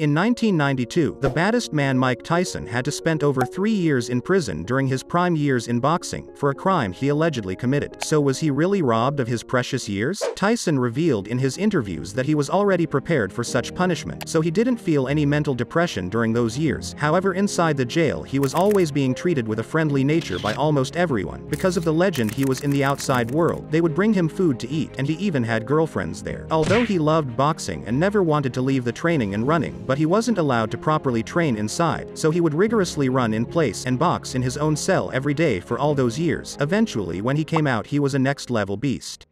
In 1992, the baddest man Mike Tyson had to spend over three years in prison during his prime years in boxing, for a crime he allegedly committed. So was he really robbed of his precious years? Tyson revealed in his interviews that he was already prepared for such punishment, so he didn't feel any mental depression during those years. However inside the jail he was always being treated with a friendly nature by almost everyone. Because of the legend he was in the outside world, they would bring him food to eat and he even had girlfriends there. Although he loved boxing and never wanted to leave the training and running, but he wasn't allowed to properly train inside, so he would rigorously run in place and box in his own cell every day for all those years. Eventually when he came out he was a next level beast.